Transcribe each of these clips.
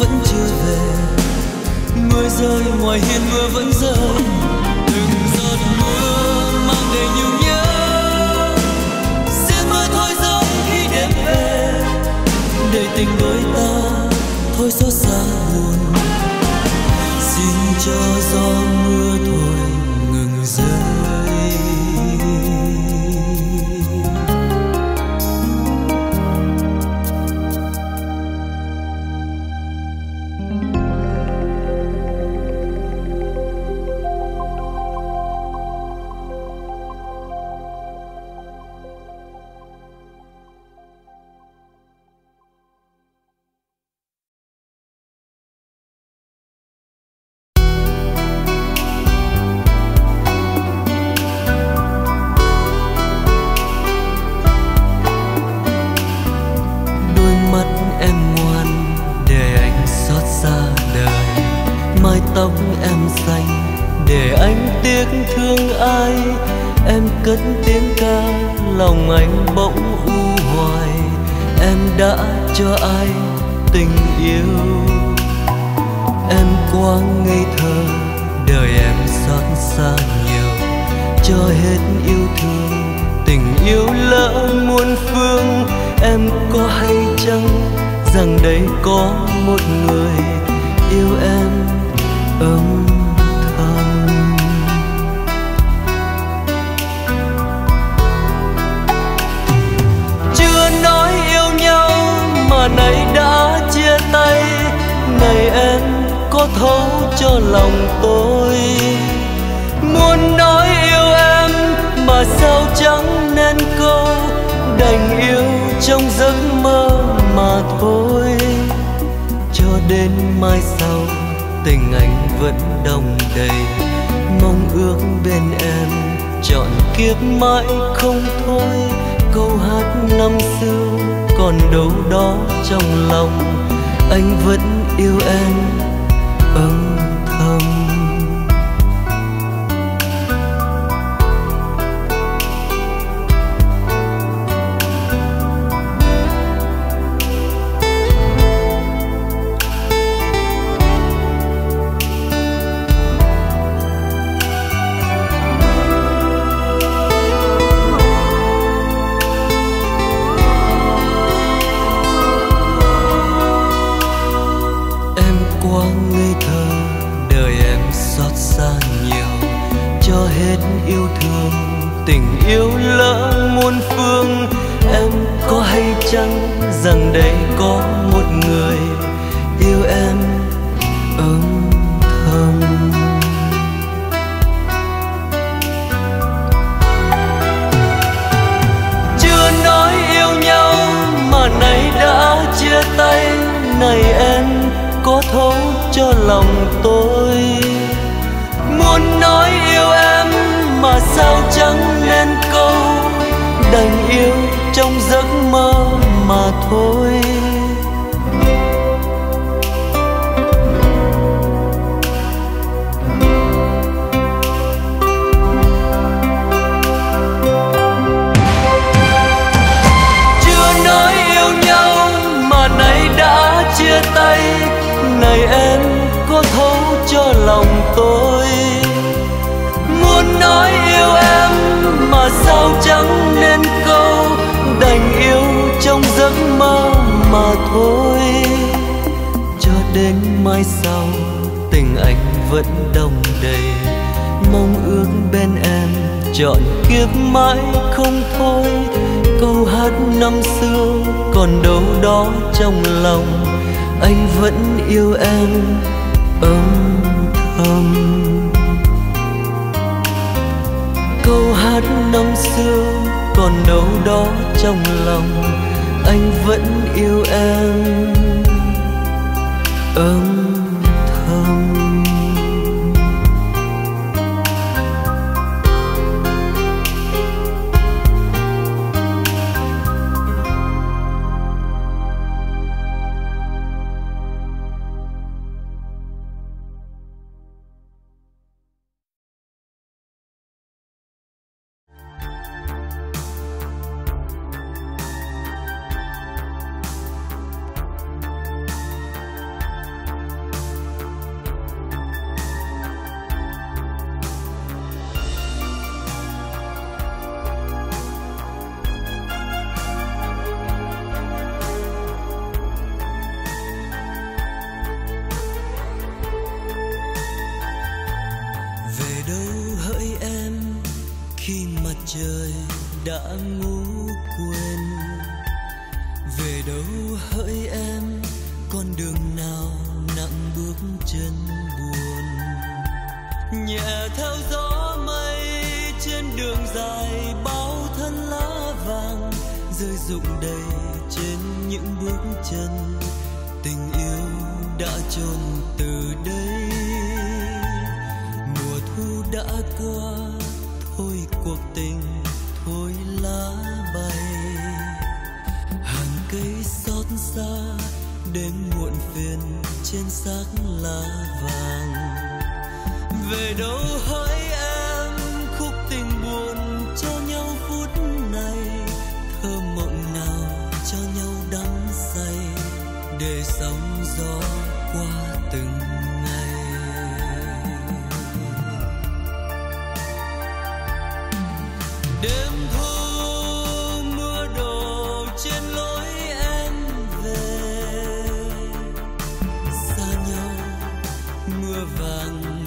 vẫn chưa về. Mưa rơi, ngoài hiên mưa vẫn rơi. Từng giọt mưa mang đầy nhung nhớ. Xin mưa thôi rơi khi đêm về. Để tình đôi ta thôi xót xa buồn. Xin cho gió lòng tôi. Muốn nói yêu em mà sao chẳng nên câu. Đành yêu trong giấc mơ mà thôi. Nay em sao trắng nên câu đành yêu trong giấc mơ mà thôi. Cho đến mai sau, tình anh vẫn đông đầy. Mong ước bên em chọn kiếp mãi không thôi. Câu hát năm xưa còn đâu đó trong lòng. Anh vẫn yêu em âm thầm. ngát năm xưa còn đâu đó trong lòng anh vẫn yêu em. Ấm 等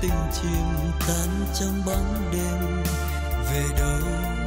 tình chim tan trong bóng đêm. Về đâu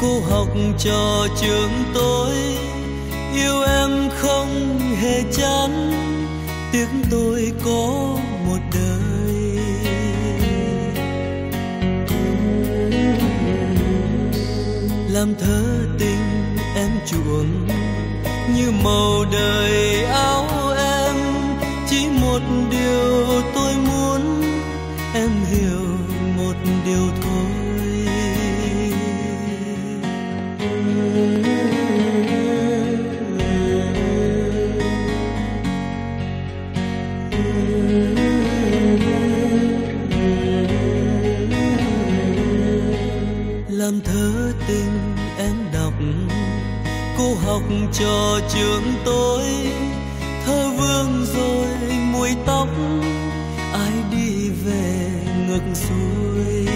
cô học trò trường tôi. Yêu em không hề chán. Tiếng tôi có một đời. Làm thơ tình em chuộng như màu đời áo em. Chỉ một điều cho trường tôi. Thơ vương rồi mùi tóc, ai đi về ngược xuôi.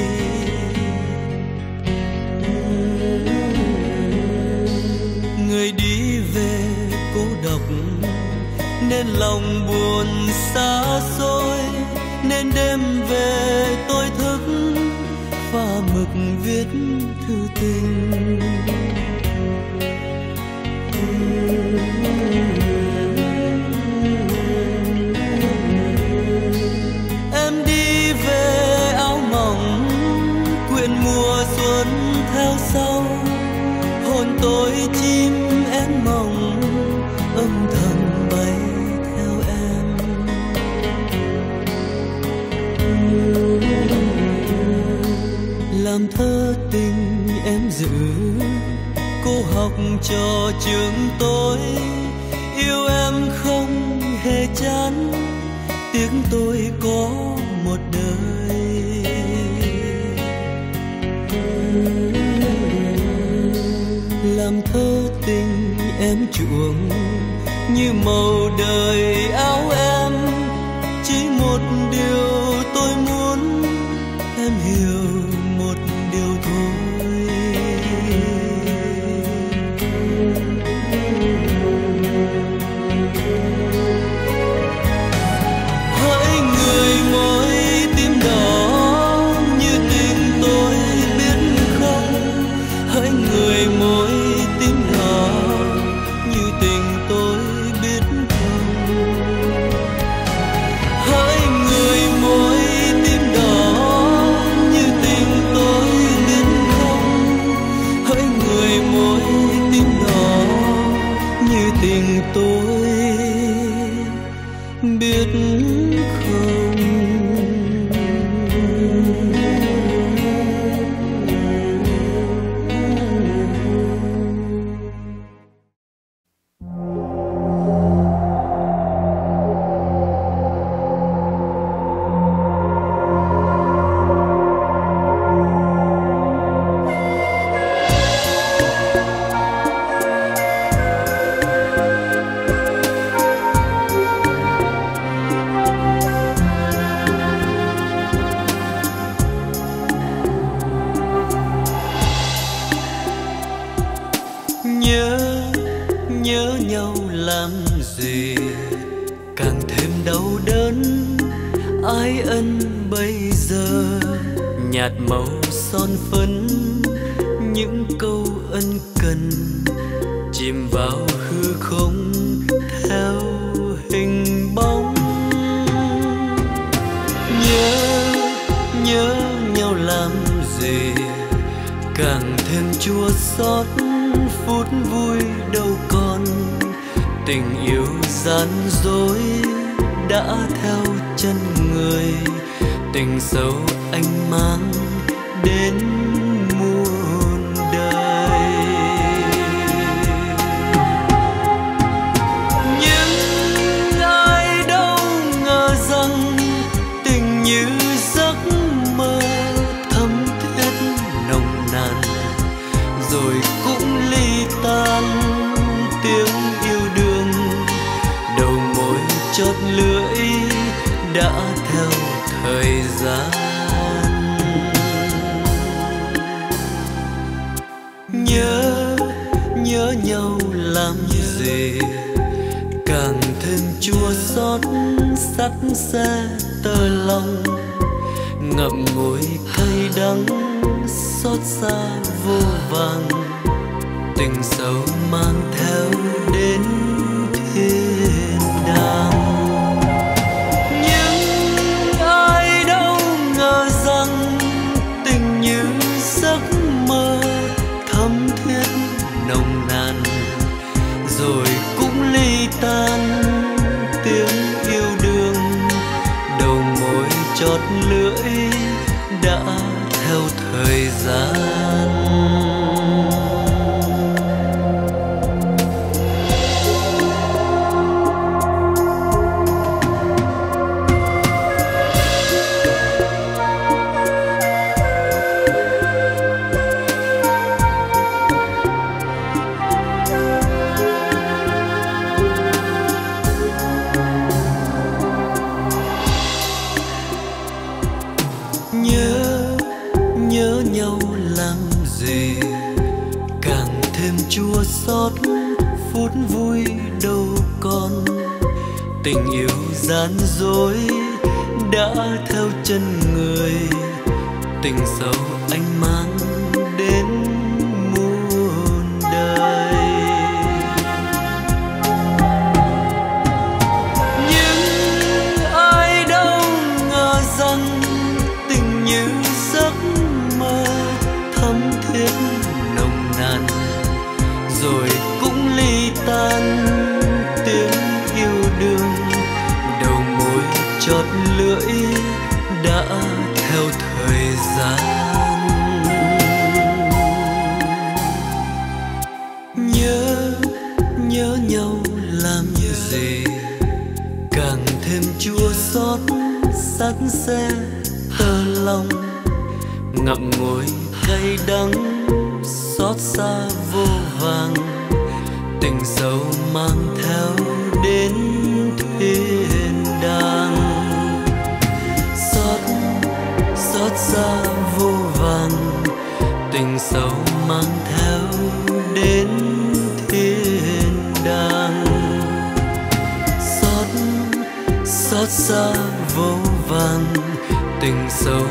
Người đi về cô độc, nên lòng buồn xa xôi. Nên đêm về tôi thức, pha mực viết thư tình. Sâu hồn tôi chim én mộng, âm thầm bay theo em. Làm thơ tình em giữ, cô học trò trường tôi. Yêu em không hề chán, tiếng tôi có em chuộng như màu đời áo em. Chỉ một điều chót lưỡi đã theo thời gian. Nhớ nhớ nhau làm như gì? Càng thêm chua xót sắt xe tơ lòng. Ngậm ngùi cay đắng, xót xa vô vàng. Tình sâu mang tình sâu mang theo đến thiên đàng. Xót xót xa vô vàng tình sâu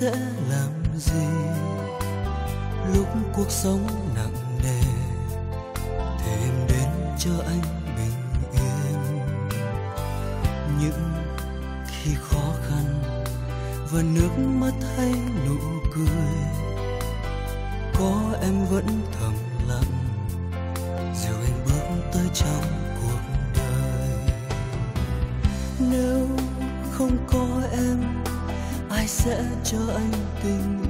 sẽ làm gì? Lúc cuộc sống nặng nề, thêm đến cho anh bình yên. Những khi khó khăn và nước mắt hay nụ cười, có em vẫn thầm lặng. Dìu anh bước tới trong sẽ cho anh tình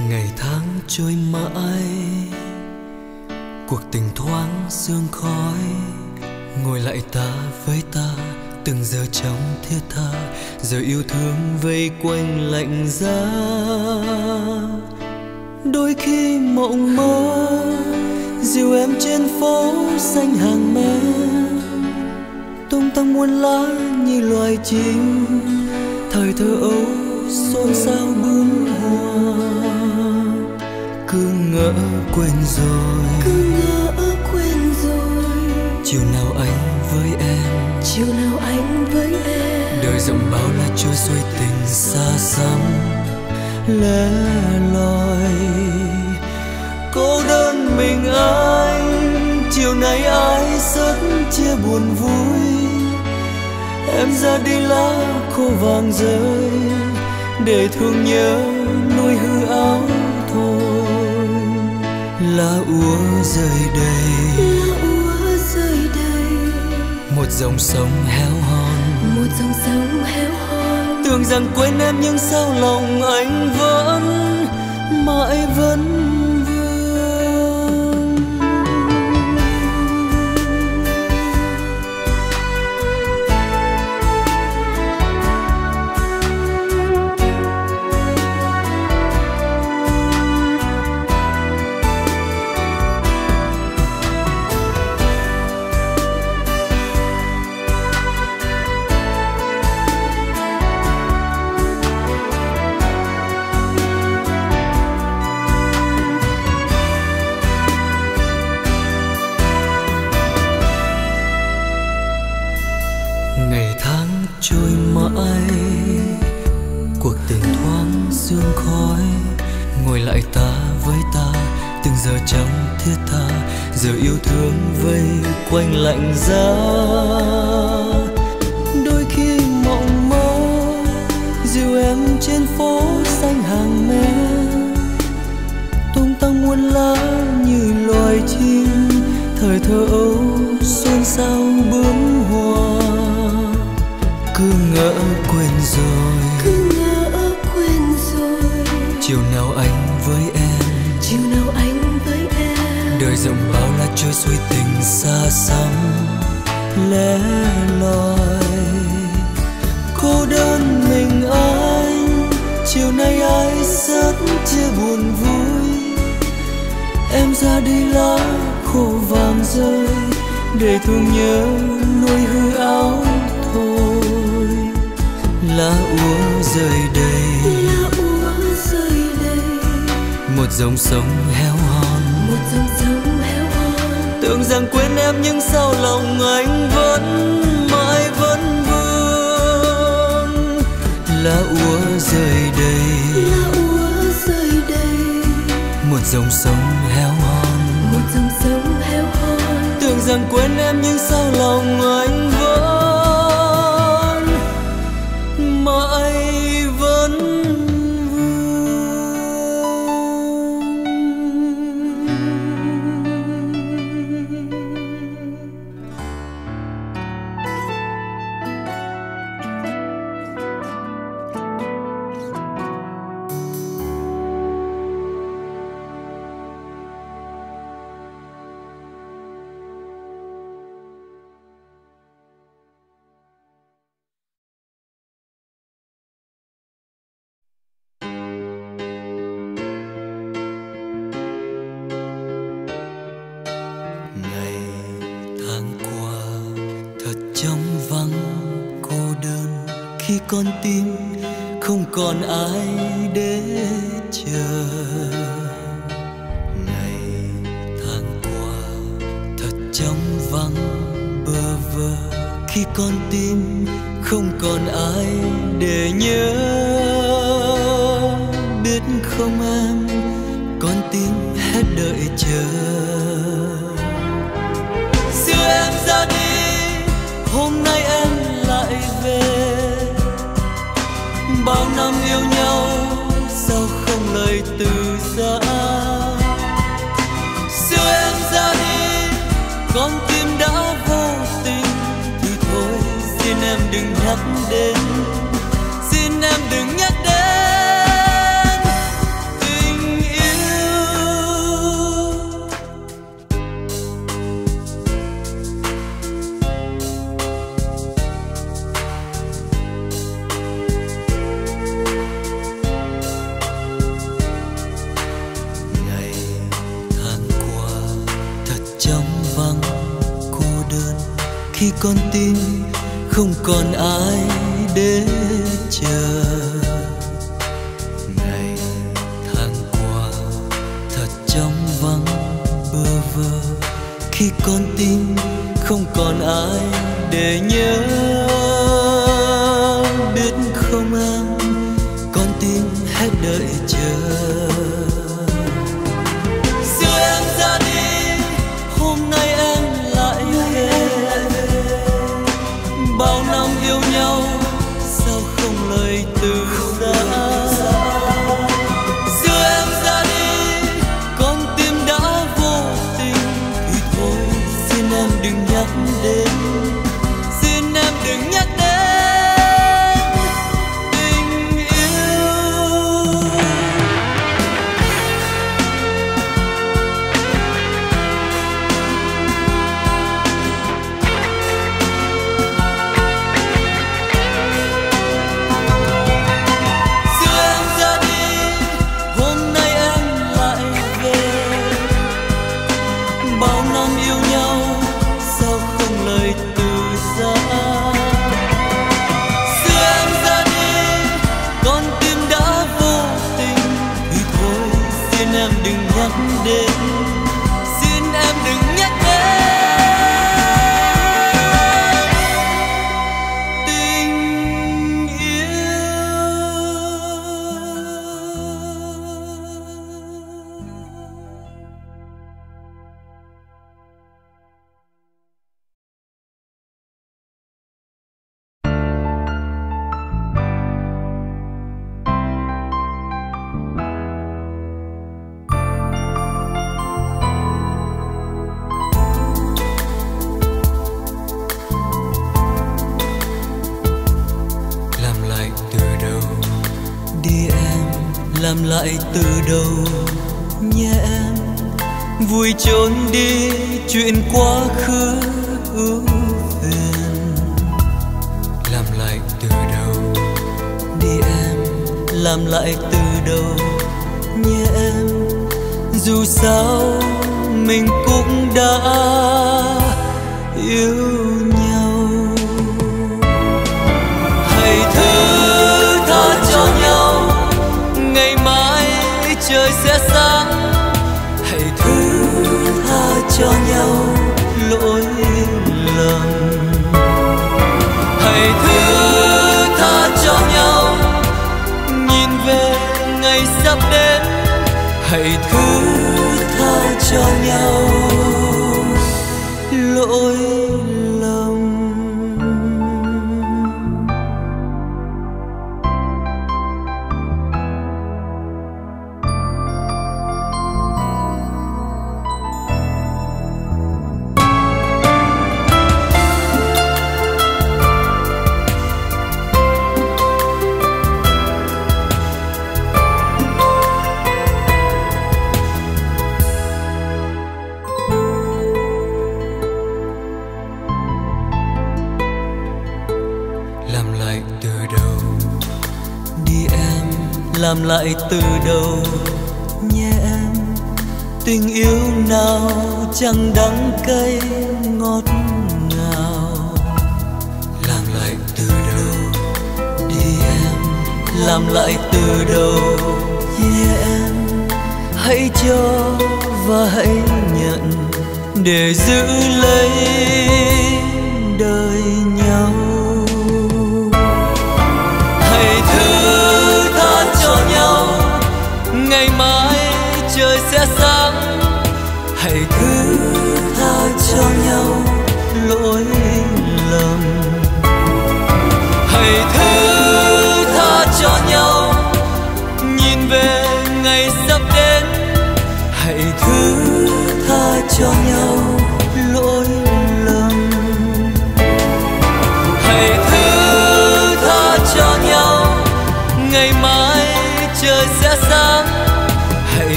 ngày tháng trôi mãi, cuộc tình thoáng sương khói. Ngồi lại ta với ta, từng giờ trong thiết tha. Giờ yêu thương vây quanh lạnh giá. Đôi khi mộng mơ, dìu em trên phố xanh hàng mê tung tăng muôn lá như loài chim, thời thơ ấu xôn xao bướm hoa ngỡ quên rồi. Cứ ngỡ quên rồi. Chiều nào anh với em? Chiều nào anh với em? Đời rộng bao la trôi xuôi tình xa xăm. Lẻ loi. Cô đơn mình anh. Chiều nay ai sớt chia buồn vui. Em ra đi lá khô vàng rơi. Để thương nhớ nuôi hư áo lá úa rơi đầy. Lá úa rơi đầy. Một dòng sông héo hon. Một dòng sông héo hon. Tưởng rằng quên em nhưng sao lòng anh vẫn mãi vẫn còn quên em nhưng sao lòng anh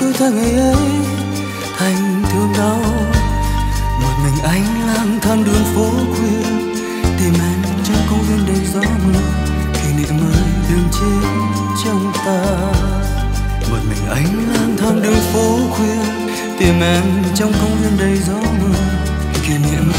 đôi ta ngày ấy thành thương đau một mình anh lang thang đường phố khuya, tìm em trong công viên đầy gió mưa. Kỷ niệm mới đường chiếc trong ta. Một mình anh lang thang đường phố khuya, tìm em trong công viên đầy gió mưa. Kỷ niệm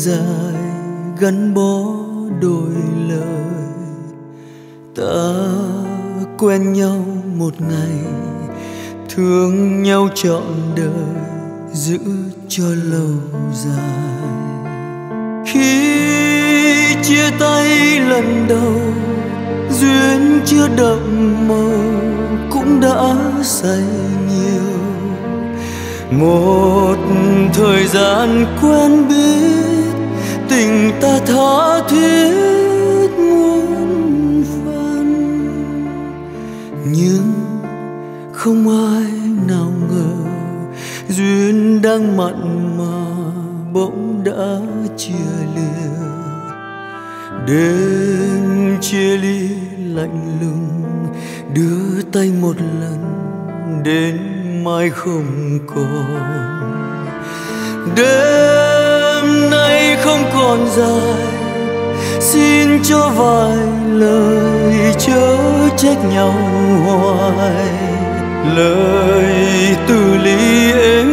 dài gắn bó đôi lời. Ta quen nhau một ngày, thương nhau trọn đời, giữ cho lâu dài. Khi chia tay lần đầu, duyên chưa đậm màu cũng đã say nhiều. Một thời gian quen ta tha thiết muôn phần nhưng không ai nào ngờ duyên đang mặn mà bỗng đã chia lìa. Đêm chia ly lạnh lùng, đưa tay một lần đến mai không còn. Đêm không còn dài. Xin cho vài lời chớ trách nhau hoài. Lời từ ly êm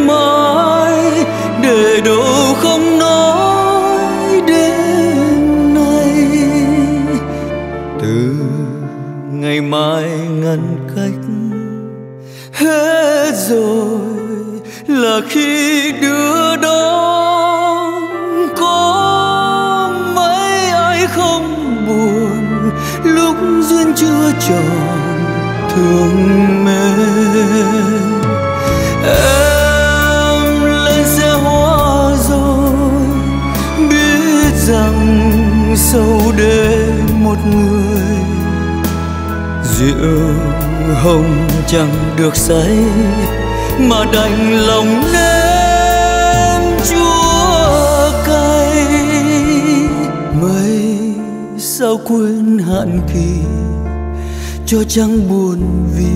cho chẳng buồn vì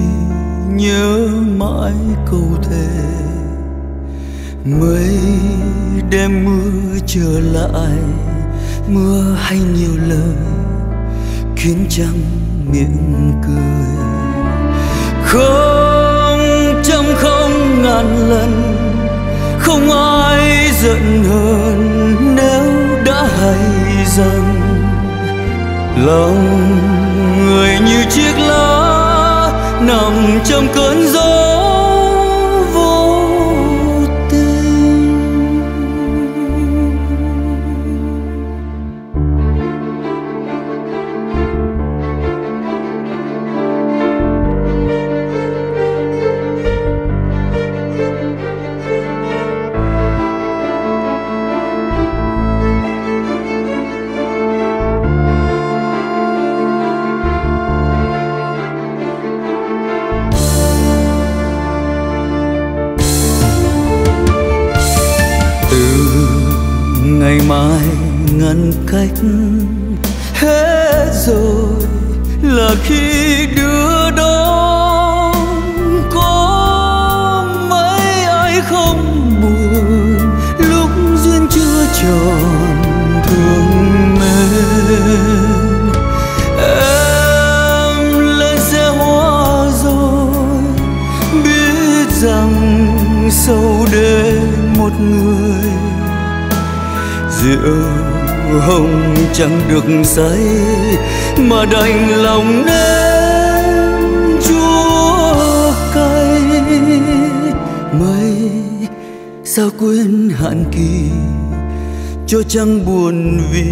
nhớ mãi câu thề? Mấy đêm mưa trở lại, mưa hay nhiều lời khiến trăng miệng cười. Không trăm không ngàn lần, không ai giận hơn nếu đã hay rằng lòng người như chiếc lá nằm trong cơn gió hết rồi là khi chẳng được say, mà đành lòng em chúa cay mây. Sao quên hạn kỳ, cho chẳng buồn vì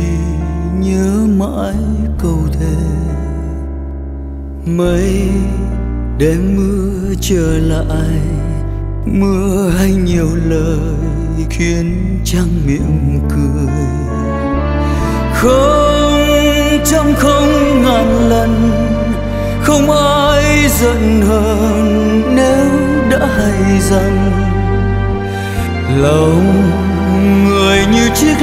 nhớ mãi câu thề? Mây, đêm mưa trở lại, mưa hay nhiều lời khiến trăng miệng cười không trăm không ngàn lần, không ai giận hờn nếu đã hay rằng lòng người như chiếc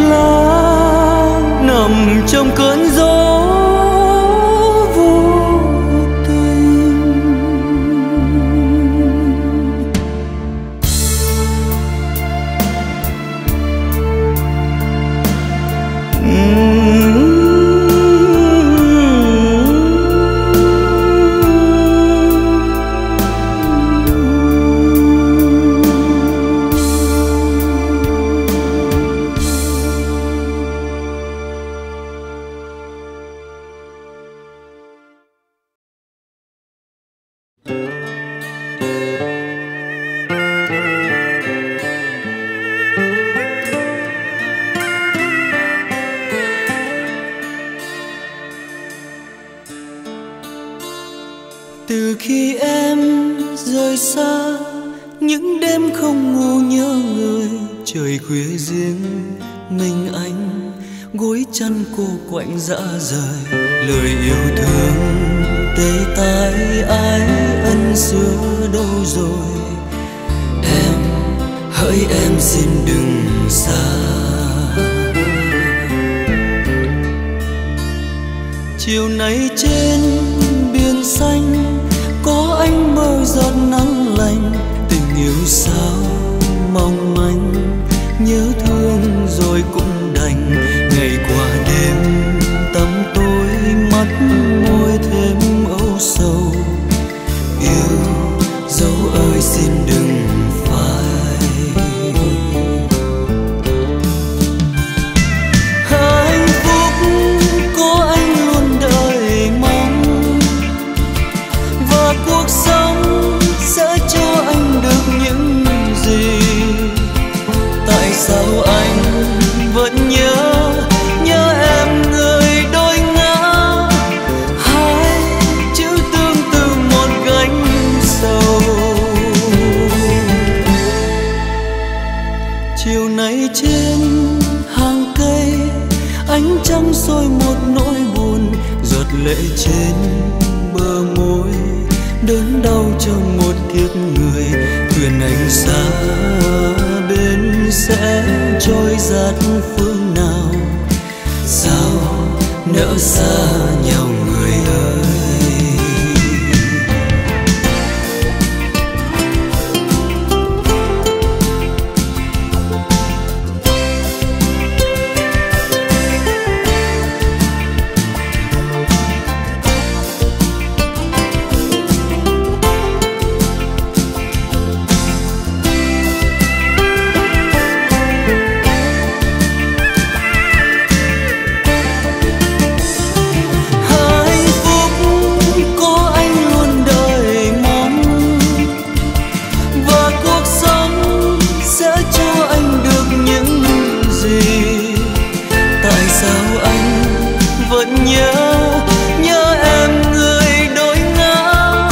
nhớ em người đối ngã.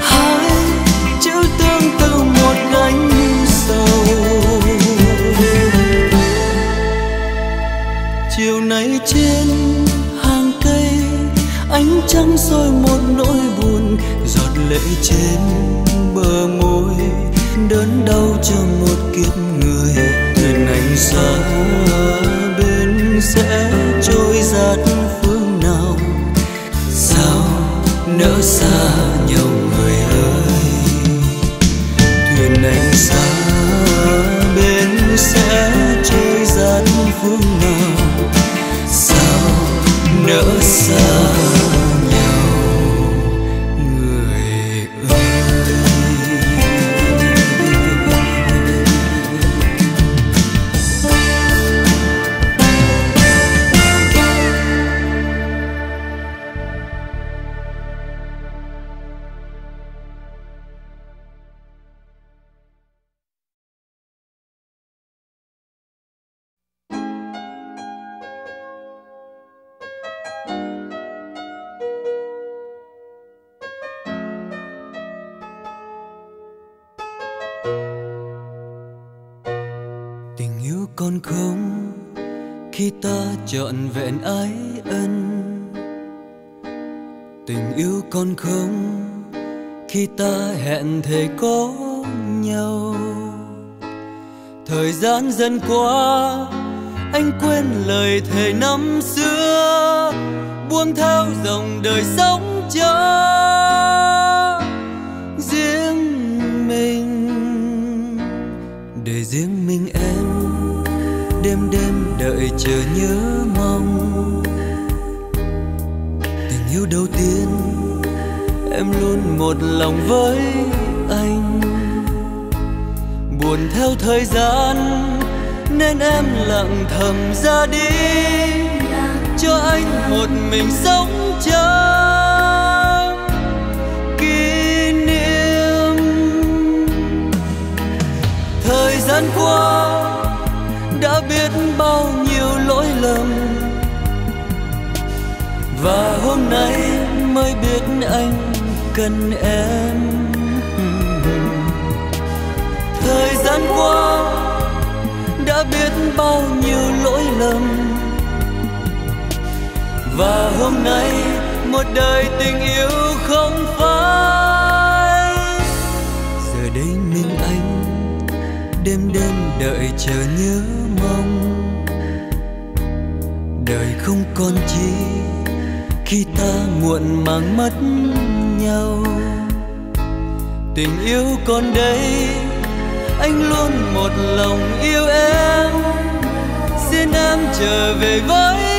Hai chữ tương tư một gánh sầu. Chiều nay trên hàng cây, ánh trăng soi một nỗi buồn. Giọt lệ trên bờ môi, đớn đau cho một kiếp người. Thuyền anh xa bên sẽ trôi dạt nỡ xa nhau người ơi. Thuyền anh xa khi ta hẹn thề có nhau. Thời gian dần qua, anh quên lời thề năm xưa, buông theo dòng đời sống cho riêng mình, để riêng mình em, đêm đêm đợi chờ nhớ mong. Tình yêu đầu tiên luôn một lòng với anh. Buồn theo thời gian, nên em lặng thầm ra đi. Cho anh một mình sống trong kỷ niệm. Thời gian qua, đã biết bao nhiêu lỗi lầm. Và hôm nay mới biết anh cần em. Thời gian qua đã biết bao nhiêu lỗi lầm. Và hôm nay một đời tình yêu không phai. Giờ đây mình anh, đêm đêm đợi chờ nhớ mong. Đời không còn chi khi ta muộn màng mất nhau. Tình yêu còn đây, anh luôn một lòng yêu em. Xin em trở về với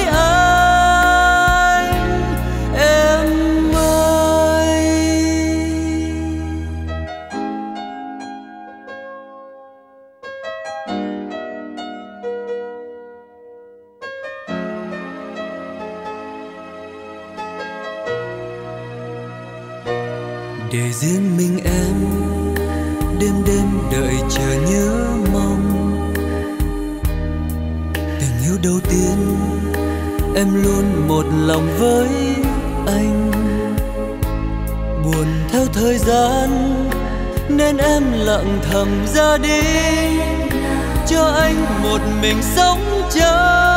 để riêng mình em. Đêm đêm đợi chờ nhớ mong. Tình yêu đầu tiên, em luôn một lòng với anh. Buồn theo thời gian, nên em lặng thầm ra đi. Cho anh một mình sống chơi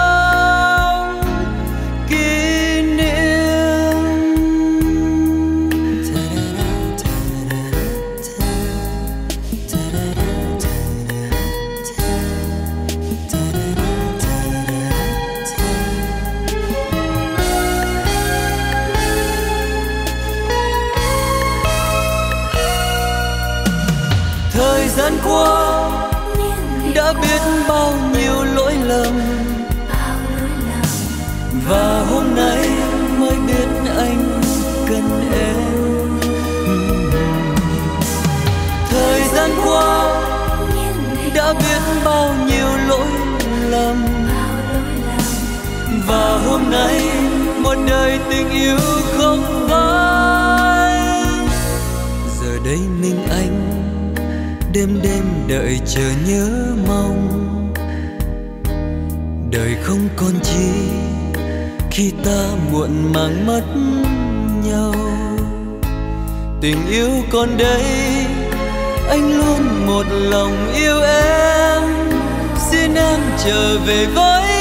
lỗi lầm. Và hôm nay một đời tình yêu không phai giờ đây mình anh, đêm đêm đợi chờ nhớ mong. Đời không còn chi khi ta muộn màng mất nhau. Tình yêu còn đây, anh luôn một lòng yêu em em trở về với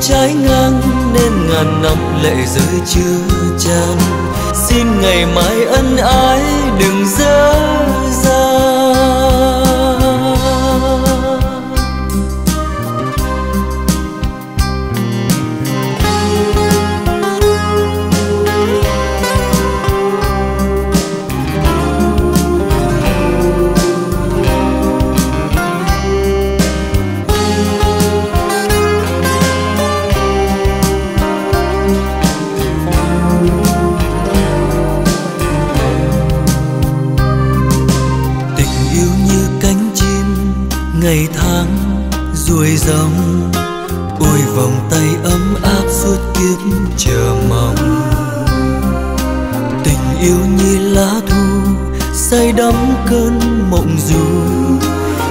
trái ngang nên ngàn năm lệ rơi chưa chan xin ngày mai ân ái đừng dở dang. Đắm cơn mộng du.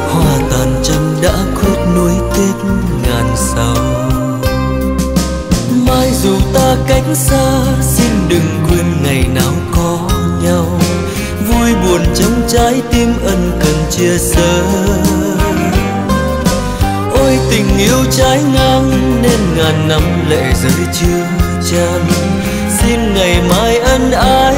Hoa tàn trăm đã khuất nối tiếc ngàn sao. Mai dù ta cách xa, xin đừng quên ngày nào có nhau. Vui buồn trong trái tim ân cần chia sẻ. Ôi tình yêu trái ngang, nên ngàn năm lệ rơi chưa chan xin ngày mai ân ái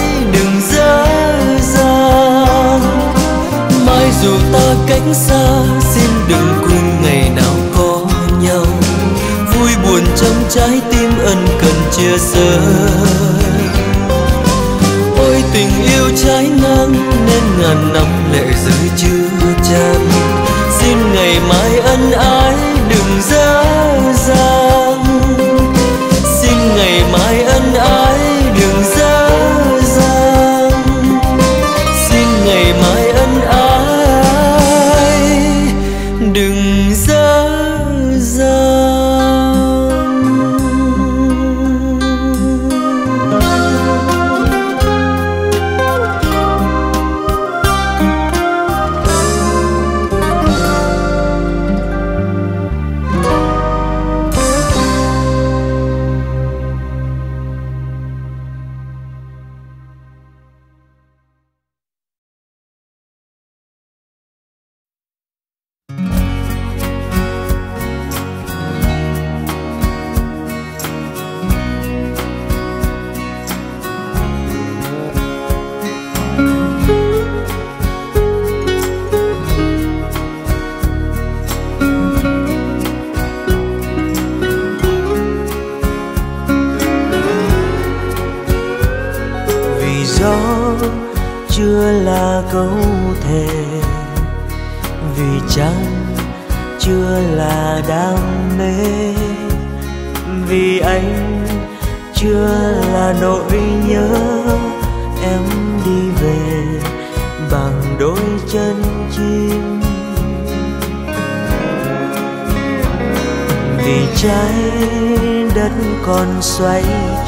dù ta cách xa, xin đừng quên ngày nào có nhau. Vui buồn trong trái tim ân cần chia sẻ. Ôi, tình yêu trái ngang nên ngàn năm lệ rơi chưa chan xin ngày mai ân ái đừng dở dang. Xin ngày mai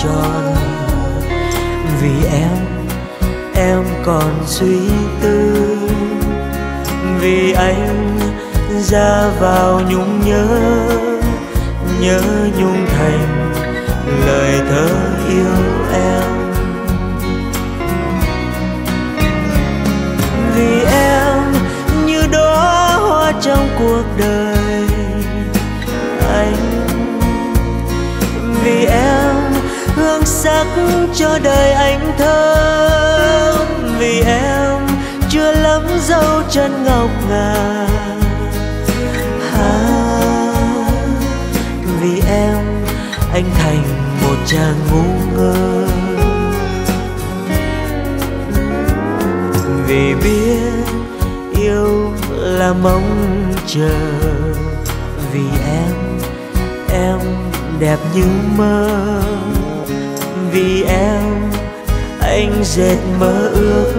tròn vì em em còn suy tư. Vì anh ra vào nhung nhớ nhớ nhung thành lời thơ yêu em. Vì em như đóa hoa trong cuộc đời. Sắc cho đời anh thơm. Vì em chưa lắm dấu chân ngọc ngà. À, vì em anh thành một chàng ngu ngơ. Vì biết yêu là mong chờ. Vì em em đẹp như mơ vì em. Anh dệt mơ ước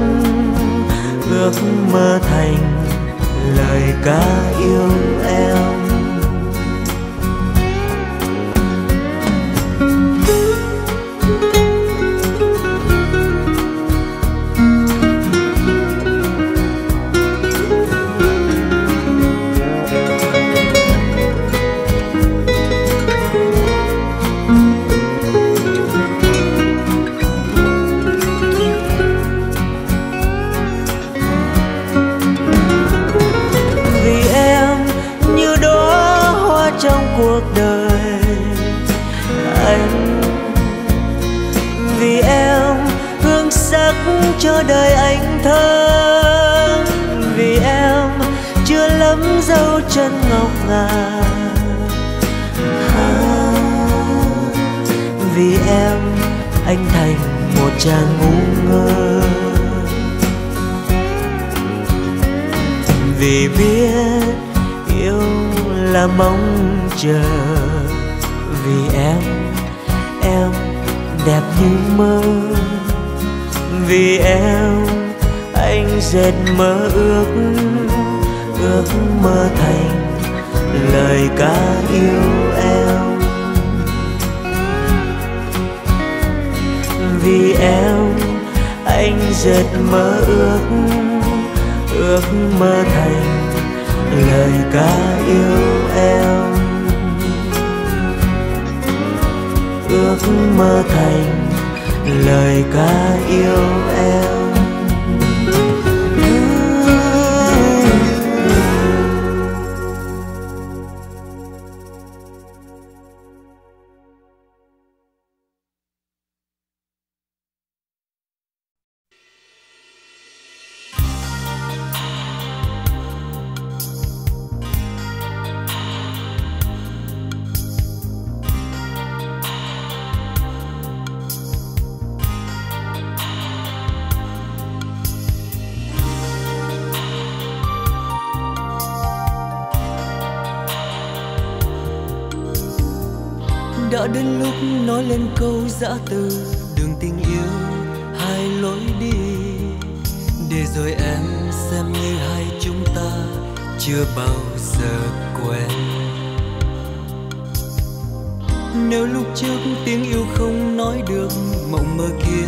ước mơ thành lời ca yêu em. Chàng ngu ngơ. Vì biết yêu là mong chờ, vì em em đẹp như mơ. Vì em, anh dệt mơ ước ước mơ thành lời ca yêu em. Vì em, anh dệt mơ ước ước mơ thành lời ca yêu em. Ước mơ thành lời ca yêu em. Đã đến lúc nói lên câu dã từ, đường tình yêu, hai lối đi. Để rồi em xem như hai chúng ta chưa bao giờ quen. Nếu lúc trước tiếng yêu không nói được, mộng mơ kia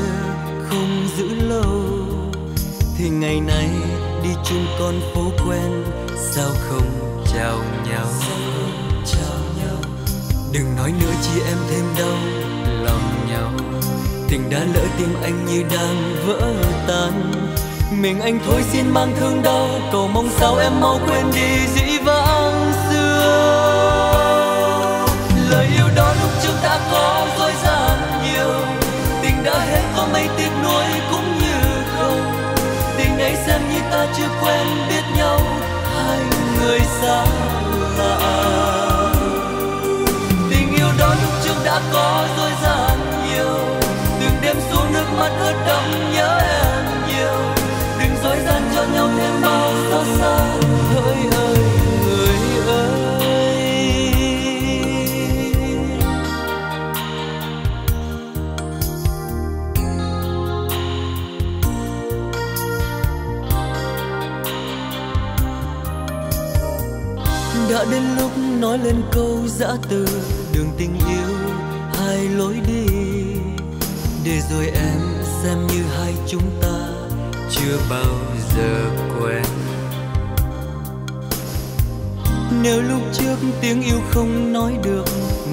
không giữ lâu, thì ngày nay đi chung con phố quen, sao không chào nhau? Đừng nói nữa chi em thêm đau lòng nhau. Tình đã lỡ tim anh như đang vỡ tan. Mình anh thôi xin mang thương đau, cầu mong sao em mau quên đi dĩ vãng xưa. Lời yêu đó lúc trước đã có dối gian nhiều. Tình đã hết có mấy tiếc nuối cũng như không. Tình ấy xem như ta chưa quen biết nhau, hai người xa. Đã có dối gian nhiều. Từng đêm xuống nước mắt ướt đẫm nhớ em nhiều. Đừng dối gian cho nhau thêm bao xót xa. Hỡi ơi người ơi đã đến lúc nói lên câu giã từ, đường tình yêu xem như hai chúng ta chưa bao giờ quen. Nếu lúc trước tiếng yêu không nói được,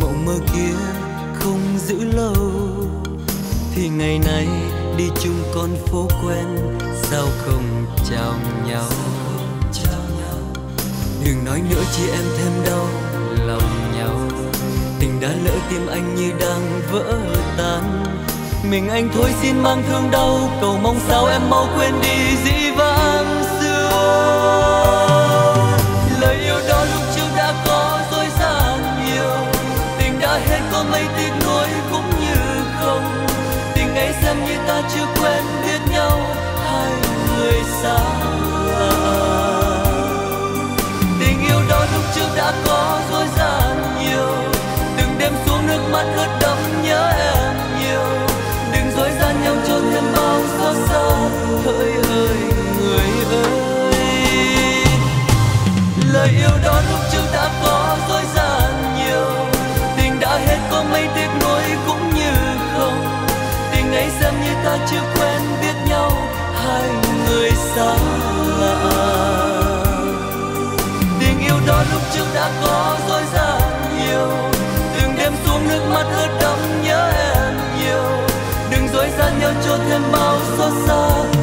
mộng mơ kia không giữ lâu, thì ngày nay đi chung con phố quen, sao không chào nhau? Đừng nói nữa chị em thêm đau lòng nhau. Tình đã lỡ tim anh như đang vỡ tan mình anh thôi xin mang thương đau, cầu mong sao em mau quên đi dĩ vãng xưa. Lời yêu đó lúc trước đã có dối gian nhiều. Tình đã hết có mấy tiếc nuối cũng như không. Tình ấy xem như ta chưa quen biết nhau, hai người xa. Ta chưa quen biết nhau, hai người xa lạ. Tình yêu đó lúc trước đã có dối gian nhiều. Từng đêm xuống nước mắt ướt đẫm nhớ em nhiều. Đừng dối gian nhau cho thêm bao xót xa.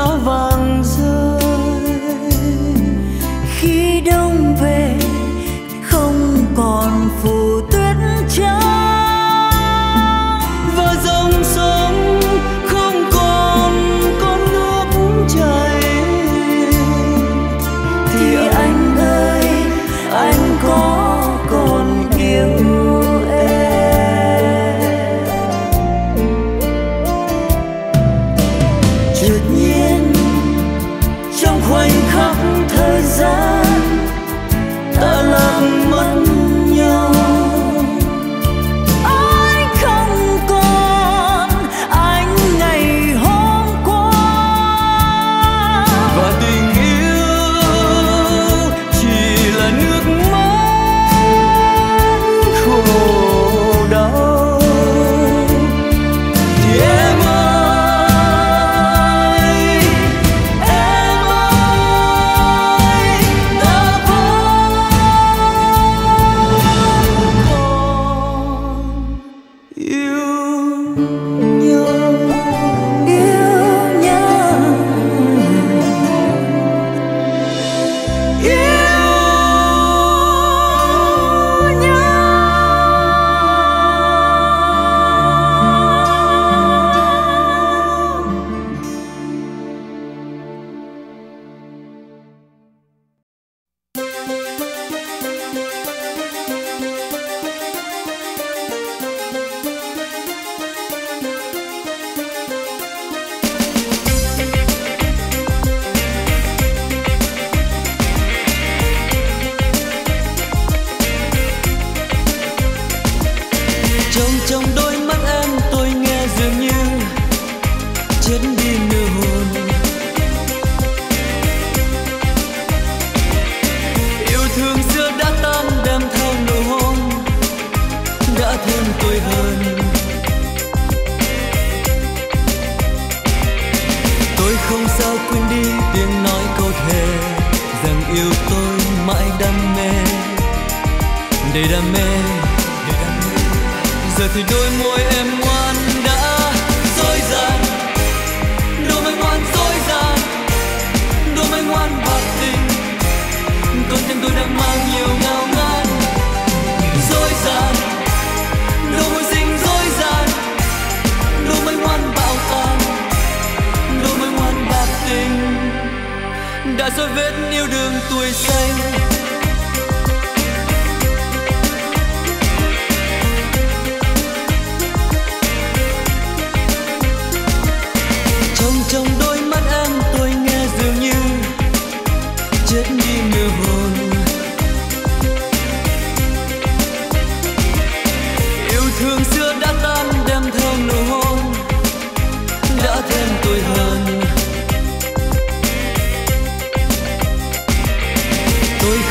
снова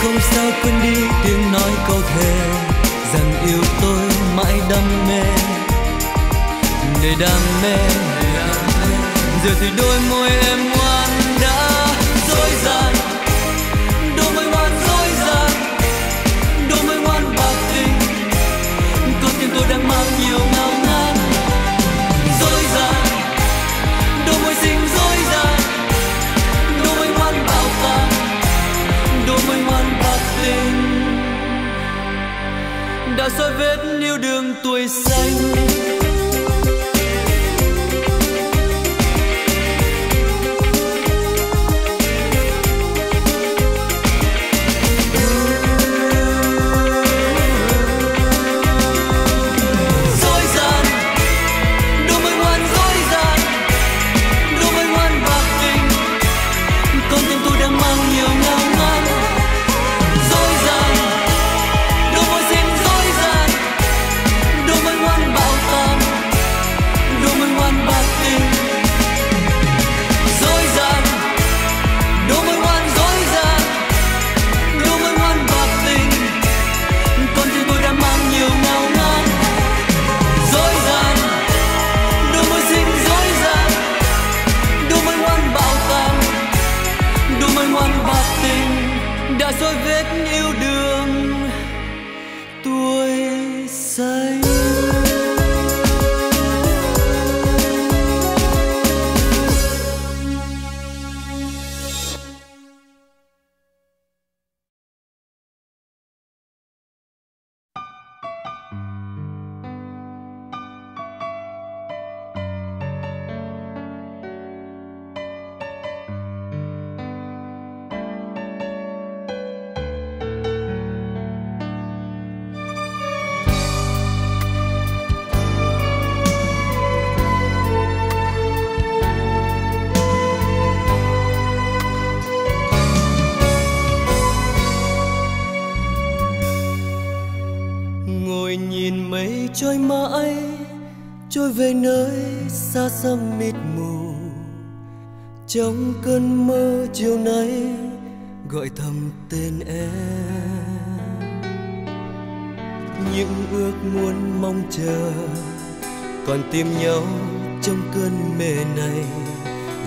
không sao quên đi tiếng nói câu thề rằng yêu tôi mãi đam mê. Để đam mê giờ thì đôi môi em muốn đã soi vết yêu đường tuổi xanh.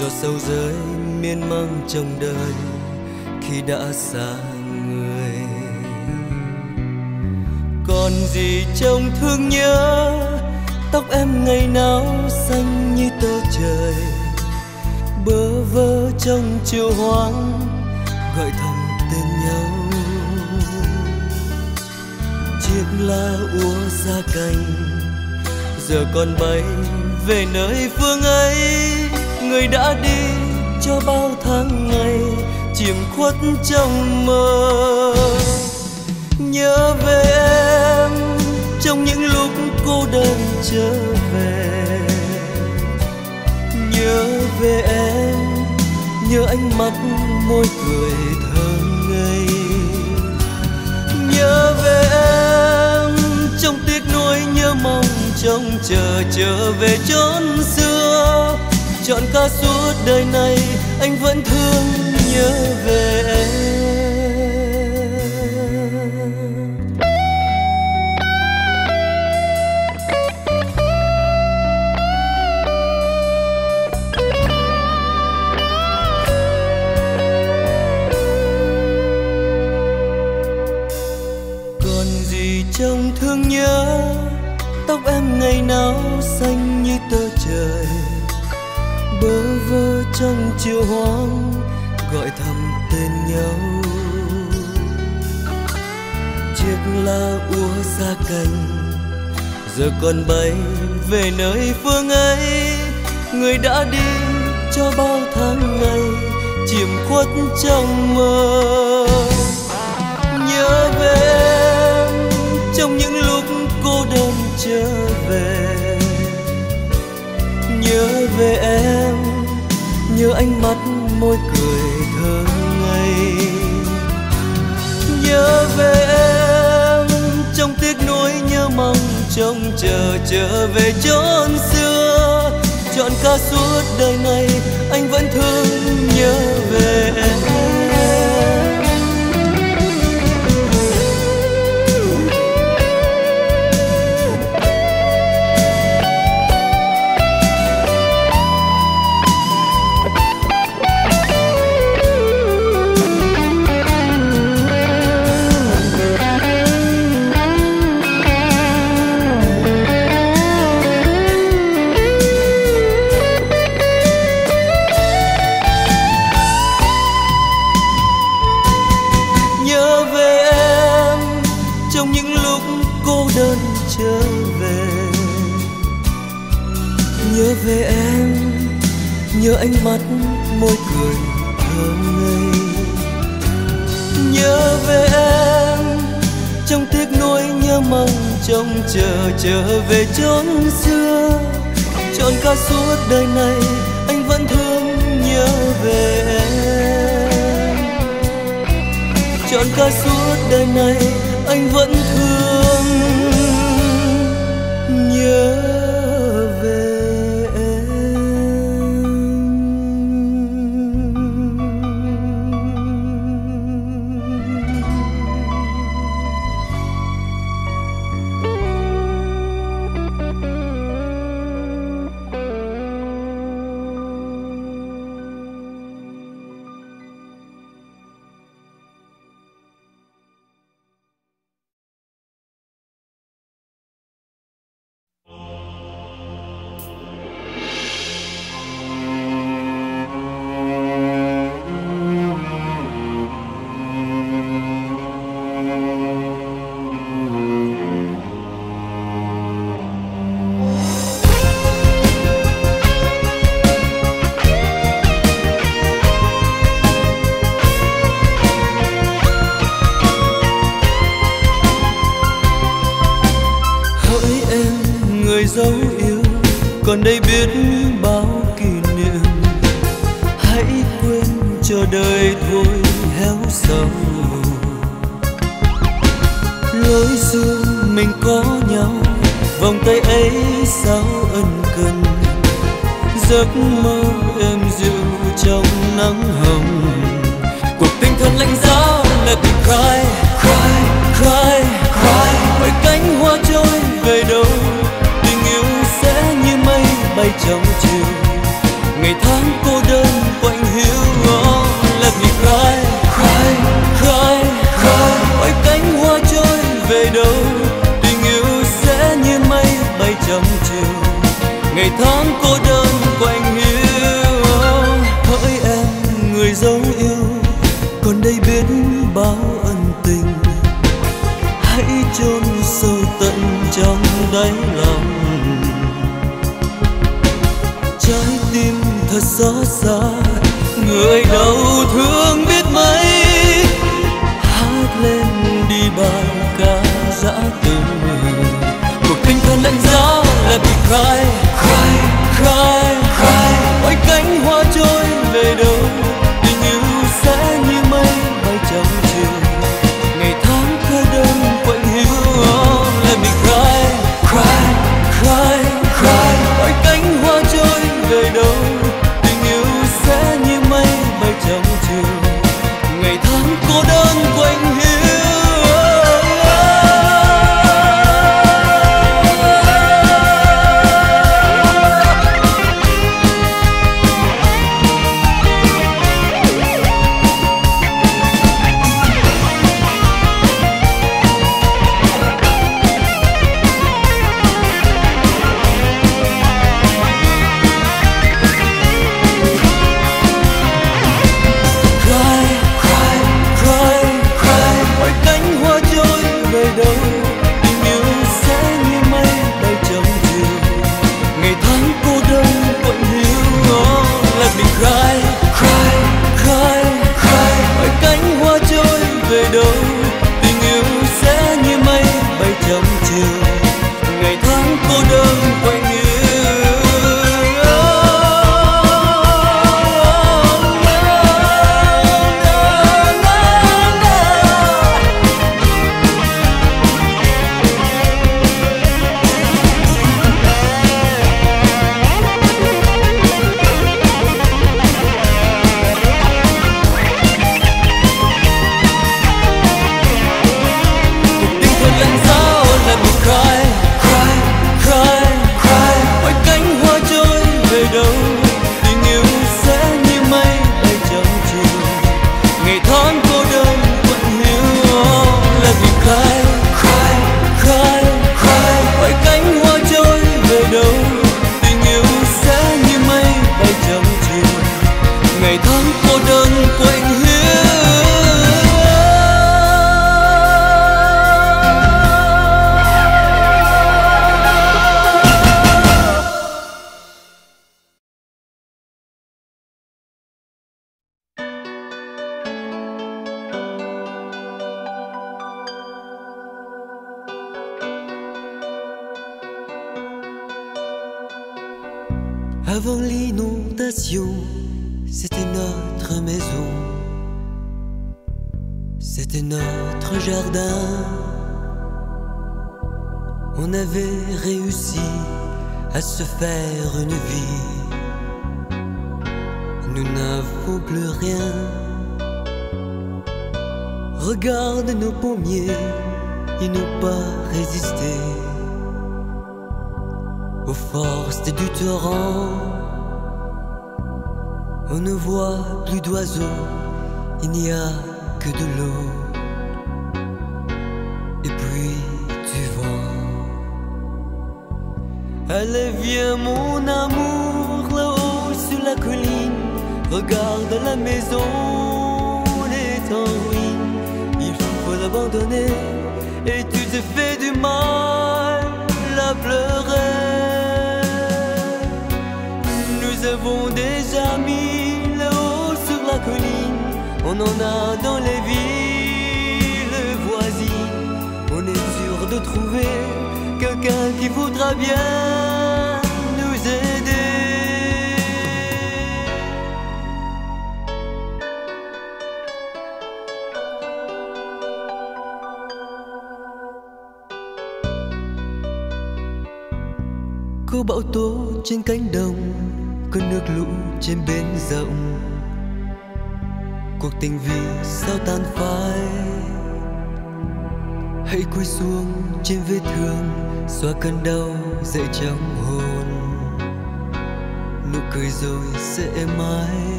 Giọt sâu rơi miên mang trong đời khi đã xa người. Còn gì trong thương nhớ, tóc em ngày nào xanh như tơ trời. Bơ vơ trong chiều hoang, gọi thầm tên nhau. Chiếc lá úa ra cành, giờ còn bay về nơi phương ấy người đã đi cho bao tháng ngày chìm khuất trong mơ. Nhớ về em trong những lúc cô đơn trở về. Nhớ về em, nhớ ánh mắt môi cười thơ ngây. Nhớ về em trong tiếc nuối, nhớ mong trông chờ trở về chốn xưa chọn ca suốt đời này, anh vẫn thương nhớ về em. Trong thương nhớ, tóc em ngày nào trăng trong chiều hoang gọi thầm tên nhau. Chiếc lá úa xa cành, giờ còn bay về nơi phương ấy. Người đã đi cho bao tháng ngày, chìm khuất trong mơ. Nhớ về em trong những lúc cô đơn trở về. Nhớ về em nhớ ánh mắt môi cười thơ ngây. Nhớ về em trong tiếc nuối nhớ mong trông chờ trở về chốn xưa. Chọn ca suốt đời này anh vẫn thương nhớ về em. Ánh mắt môi cười thơ ngây. Nhớ về em, trong tiếc nuối nhớ mong trông chờ trở về chốn xưa. Trọn cả suốt đời này, anh vẫn thương nhớ về em. Trọn cả suốt đời này, anh vẫn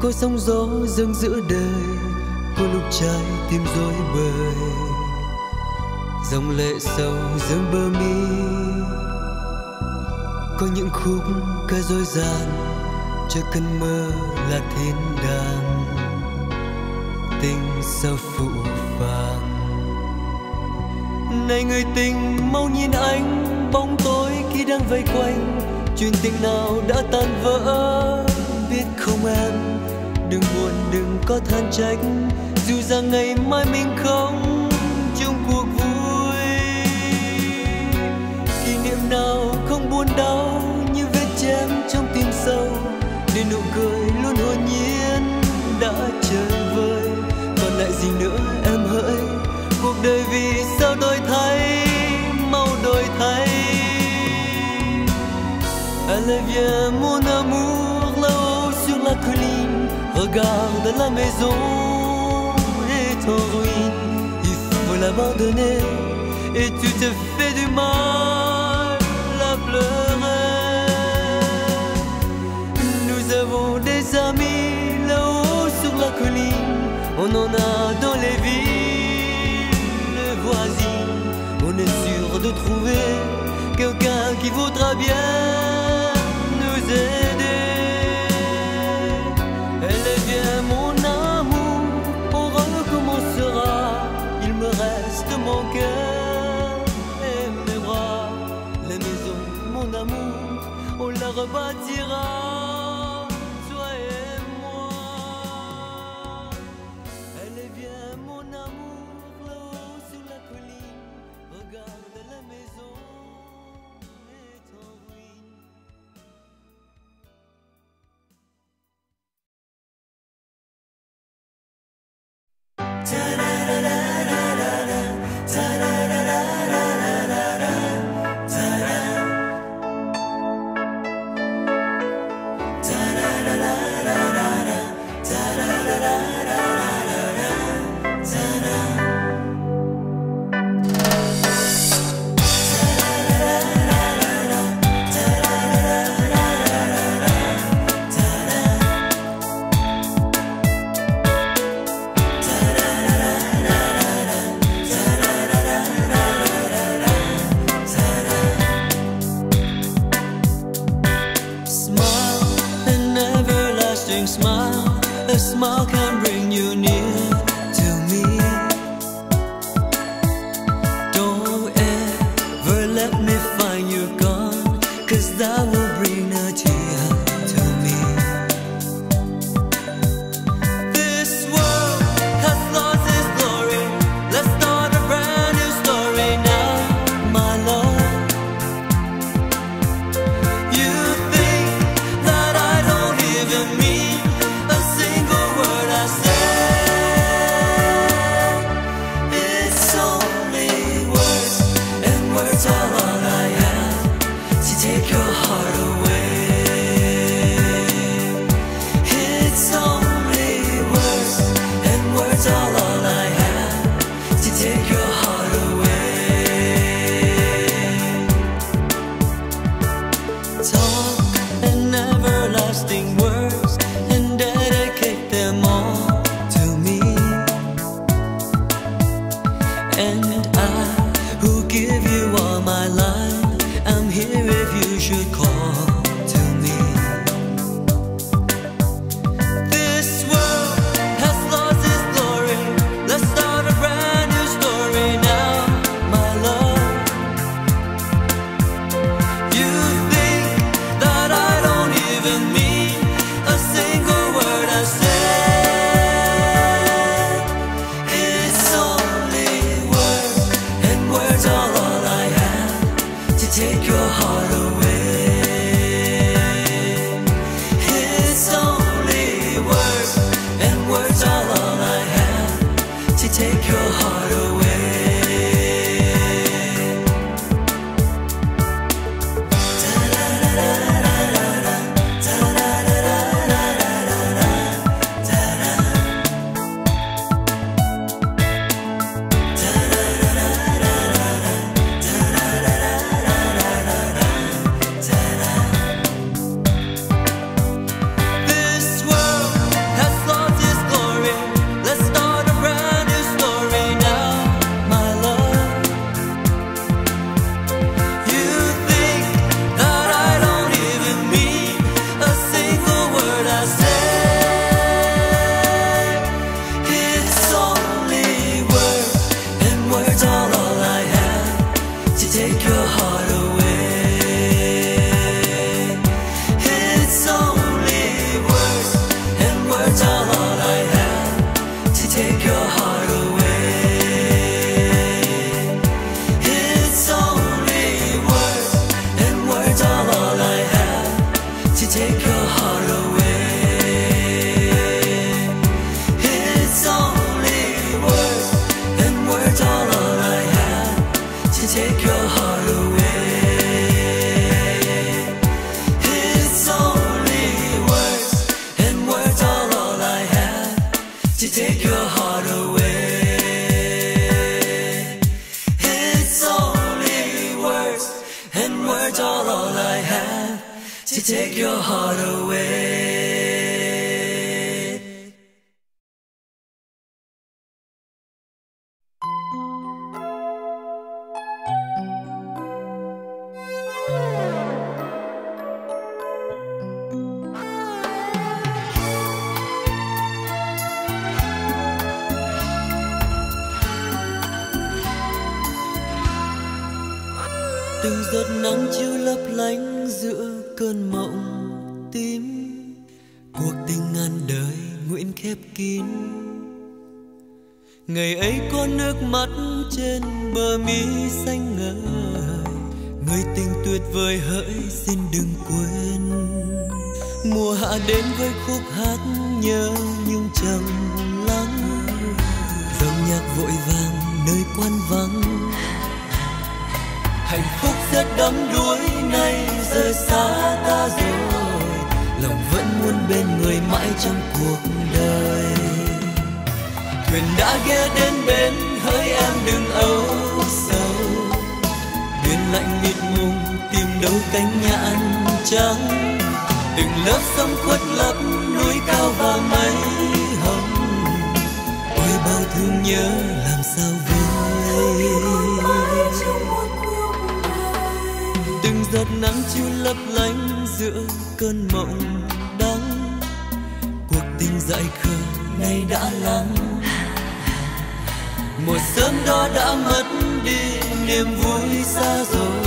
Có sóng gió dâng giữa đời, Có lúc trái tim rối bời. Dòng lệ sâu dâng bờ mi, có những khúc ca dối gian cho cơn mơ là thiên đàng. Tình sao phụ phàng. này người tình, mau nhìn anh, bóng tối khi đang vây quanh. Chuyện tình nào đã tan vỡ, biết không em? Đừng buồn, đừng có than trách. Dù rằng ngày mai mình không chung cuộc vui, kỷ niệm nào không buồn đau như vết chém trong tim sâu. Để nụ cười luôn hồn nhiên đã chơi vơi còn lại gì nữa em hỡi? Cuộc đời vì sao đổi thay mau đổi thay. I love you mon amour Regarde la maison est en ruine. Il faut l'abandonner et tu te fais du mal à pleurer. Nous avons des amis là-haut sur la colline. On en a dans les villes voisines. On est sûr de trouver quelqu'un qui voudra bien nous aider. Rebâtira. bước vội vàng nơi quan vắng. Hạnh phúc rất đắm đuối, nay rời xa ta rồi. Lòng vẫn muốn bên người mãi trong cuộc đời. Thuyền đã ghé đến bến, hỡi em đừng âu sầu. Biển lạnh mịt mùng, tìm đâu cánh nhạn trắng. Từng lớp sông khuất lấp, núi cao và mây thương nhớ làm sao vơi từng giọt nắng chưa lấp lánh giữa cơn mộng đắng. Cuộc tình dại khờ nay đã lắng. Một sớm đó đã mất đi niềm vui xa rồi.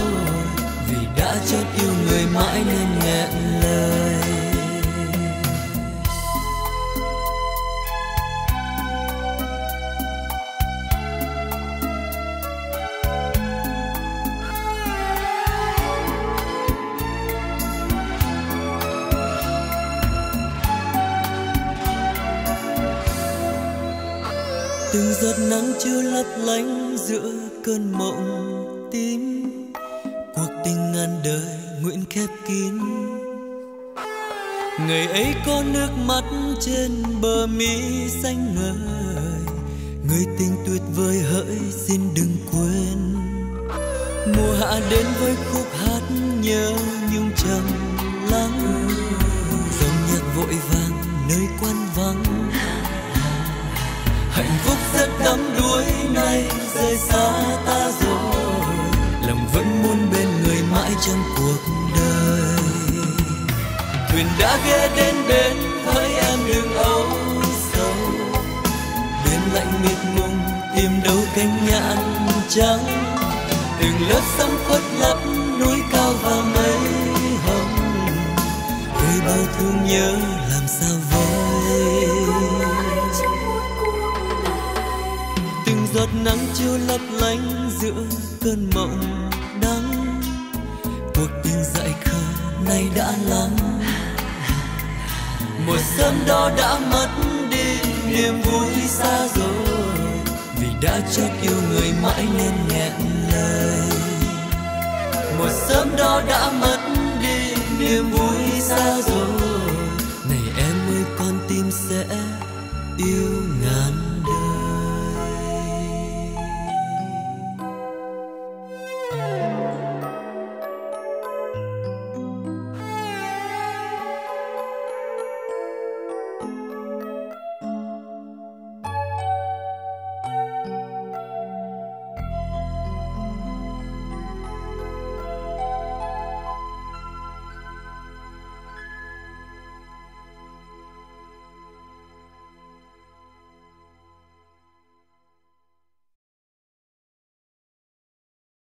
Vì đã chót yêu người mãi nên nghẹn lời. nắng chưa lấp lánh giữa cơn mộng tím. Cuộc tình ngàn đời nguyện khép kín. Ngày ấy có nước mắt trên bờ mi xanh ngời. Người tình tuyệt vời hỡi xin đừng quên. Mùa hạ đến với khúc hát nhớ nhung trầm lắng. Dòng nhạc vội vàng nơi quan vắng phúc rất đắm đuối, nay rời xa ta rồi. Lòng vẫn muốn bên người mãi trong cuộc đời. Thuyền đã ghé đến bến, hỡi em đừng âu sầu. Bên lạnh mịt mùng, tìm đâu cánh nhạn trắng. Từng lớp sóng khuất lấp núi cao và mây hồng. Cây bao thương nhớ làm sao giọt nắng chiều lấp lánh giữa cơn mộng đắng. Cuộc tình dại khờ này đã lắm một sớm đó đã mất đi niềm vui xa rồi, vì đã chót yêu người mãi nên nghẹn lời. Một sớm đó đã mất đi niềm vui xa rồi, này em ơi, con tim sẽ yêu ngàn